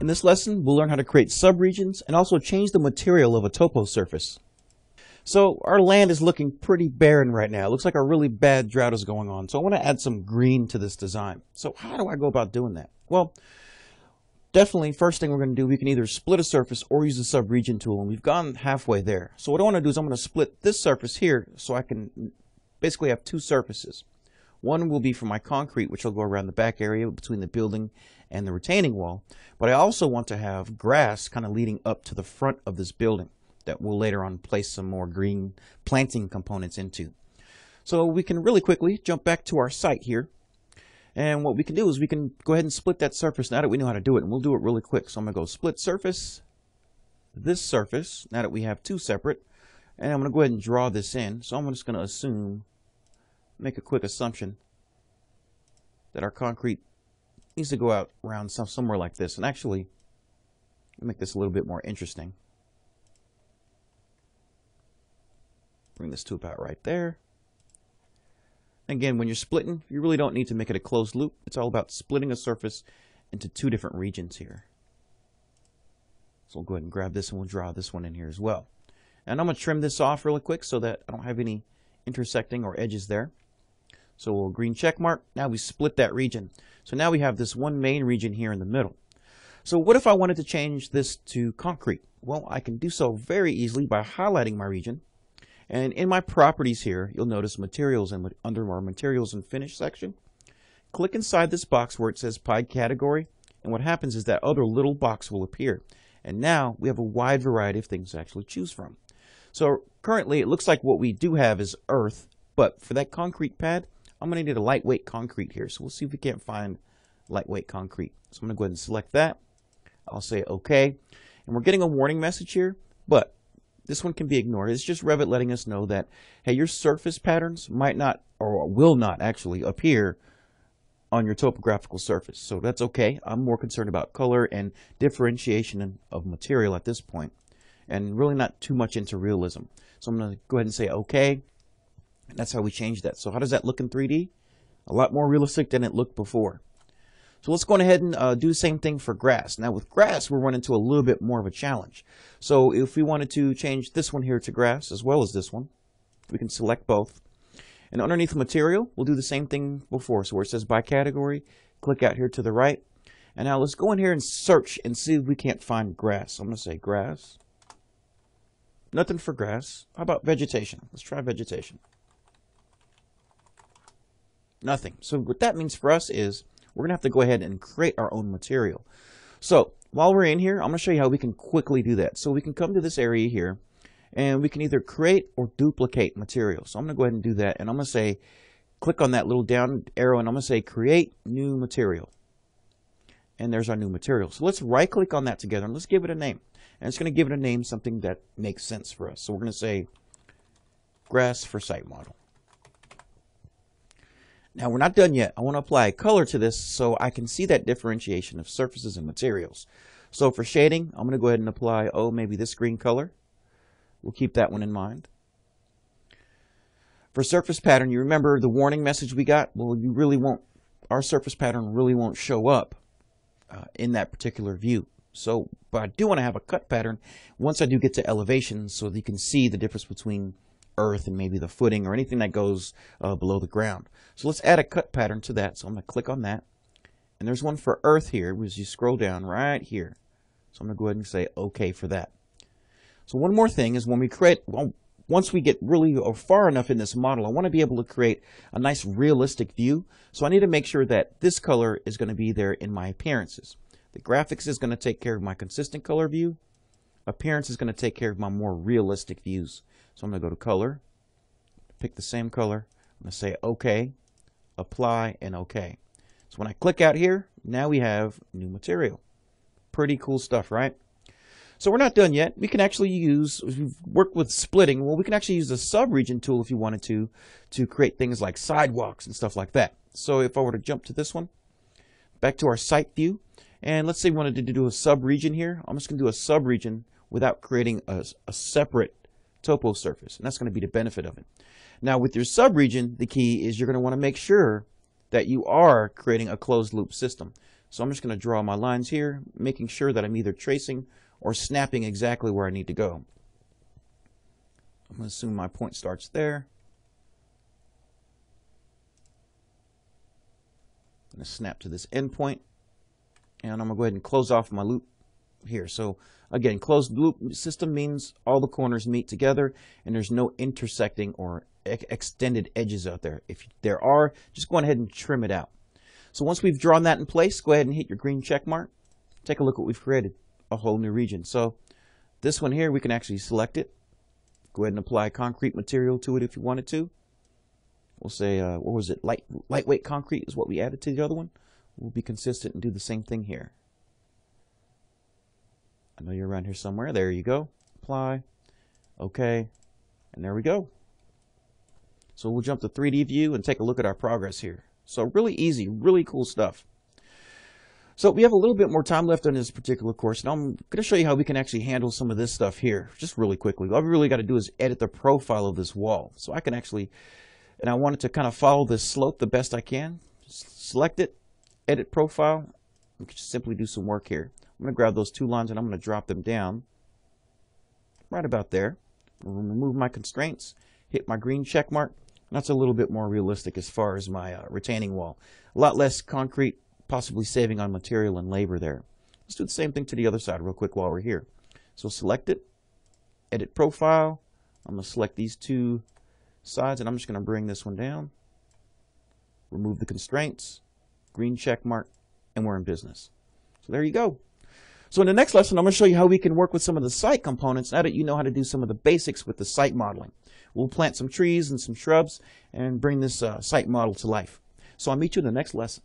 In this lesson, we'll learn how to create subregions and also change the material of a topo surface. So our land is looking pretty barren right now. It looks like a really bad drought is going on. So I want to add some green to this design. So how do I go about doing that? Well, definitely first thing we're going to do, we can either split a surface or use the subregion tool. And we've gone halfway there. So what I want to do is I'm going to split this surface here so I can basically have two surfaces. One will be for my concrete, which will go around the back area between the building and the retaining wall. But I also want to have grass kind of leading up to the front of this building that we'll later on place some more green planting components into. So we can really quickly jump back to our site here. And what we can do is we can go ahead and split that surface now that we know how to do it. And we'll do it really quick. So I'm going to go split surface, this surface, now that we have two separate. And I'm going to go ahead and draw this in. So I'm just going to assume, make a quick assumption that our concrete needs to go out around some, somewhere like this. And actually, make this a little bit more interesting. Bring this tube out right there. Again, when you're splitting, you really don't need to make it a closed loop. It's all about splitting a surface into two different regions here. So we'll go ahead and grab this and we'll draw this one in here as well. And I'm going to trim this off really quick so that I don't have any intersecting or edges there. So we'll green check mark. Now we split that region. So now we have this one main region here in the middle. So what if I wanted to change this to concrete? Well, I can do so very easily by highlighting my region and in my properties here, you'll notice materials and under our materials and finish section, click inside this box where it says by category. And what happens is that other little box will appear. And now we have a wide variety of things to actually choose from. So currently it looks like what we do have is earth, but for that concrete pad, I'm going to need a lightweight concrete here. So we'll see if we can't find lightweight concrete. So I'm going to go ahead and select that. I'll say OK. And we're getting a warning message here, but this one can be ignored. It's just Revit letting us know that, hey, your surface patterns might not or will not actually appear on your topographical surface. So that's okay. I'm more concerned about color and differentiation of material at this point and really not too much into realism. So I'm going to go ahead and say okay. And that's how we change that. So how does that look in 3D? A lot more realistic than it looked before. So let's go ahead and uh, do the same thing for grass. Now with grass, we're running into a little bit more of a challenge. So if we wanted to change this one here to grass as well as this one, we can select both. And underneath material, we'll do the same thing before. So where it says by category, click out here to the right. And now let's go in here and search and see if we can't find grass. I'm going to say grass. Nothing for grass. How about vegetation? Let's try vegetation. Nothing. So what that means for us is we're going to have to go ahead and create our own material. So while we're in here, I'm going to show you how we can quickly do that. So we can come to this area here and we can either create or duplicate material. So I'm going to go ahead and do that. And I'm going to say, click on that little down arrow and I'm going to say create new material. And there's our new material. So let's right click on that together and let's give it a name. And it's going to give it a name, something that makes sense for us. So we're going to say grass for site model. Now we're not done yet. I want to apply color to this so I can see that differentiation of surfaces and materials. So for shading, I'm going to go ahead and apply, oh, maybe this green color. We'll keep that one in mind. For surface pattern, you remember the warning message we got? Well, you really won't, our surface pattern really won't show up uh, in that particular view. So, but I do want to have a cut pattern once I do get to elevation so that you can see the difference between earth and maybe the footing or anything that goes uh, below the ground. So let's add a cut pattern to that. So I'm going to click on that. And there's one for earth here, as you scroll down right here. So I'm going to go ahead and say OK for that. So one more thing is when we create, well, once we get really far enough in this model, I want to be able to create a nice realistic view. So I need to make sure that this color is going to be there in my appearances. The graphics is going to take care of my consistent color view. Appearance is going to take care of my more realistic views. So I'm going to go to color, pick the same color. I'm going to say OK, apply, and OK. So when I click out here, now we have new material. Pretty cool stuff, right? So we're not done yet. We can actually use, we've worked with splitting, well, we can actually use the subregion tool if you wanted to, to create things like sidewalks and stuff like that. So if I were to jump to this one, back to our site view, and let's say we wanted to do a subregion here. I'm just going to do a subregion without creating a, a separate topo surface. And that's going to be the benefit of it. Now with your subregion, the key is you're going to want to make sure that you are creating a closed loop system. So I'm just going to draw my lines here, making sure that I'm either tracing or snapping exactly where I need to go. I'm going to assume my point starts there. I'm going to snap to this endpoint. And I'm going to go ahead and close off my loop here. So again, closed loop system means all the corners meet together and there's no intersecting or extended edges out there. If there are, just go ahead and trim it out. So once we've drawn that in place, go ahead and hit your green check mark. Take a look what we've created, a whole new region. So this one here, we can actually select it. Go ahead and apply concrete material to it if you wanted to. We'll say, uh, what was it? Light, lightweight concrete is what we added to the other one. We'll be consistent and do the same thing here. I know you're around here somewhere. There you go. Apply. Okay. And there we go. So we'll jump to 3D view and take a look at our progress here. So really easy, really cool stuff. So we have a little bit more time left on this particular course. Now I'm going to show you how we can actually handle some of this stuff here, just really quickly. All we really got to do is edit the profile of this wall. So I can actually, and I wanted to kind of follow this slope the best I can. Just Select it, edit profile. We can just simply do some work here. I'm going to grab those two lines and I'm going to drop them down right about there. Remove my constraints, hit my green check mark, that's a little bit more realistic as far as my uh, retaining wall. A lot less concrete, possibly saving on material and labor there. Let's do the same thing to the other side real quick while we're here. So select it, edit profile. I'm going to select these two sides and I'm just going to bring this one down. Remove the constraints, green check mark, and we're in business. So there you go. So in the next lesson, I'm going to show you how we can work with some of the site components now that you know how to do some of the basics with the site modeling. We'll plant some trees and some shrubs and bring this uh, site model to life. So I'll meet you in the next lesson.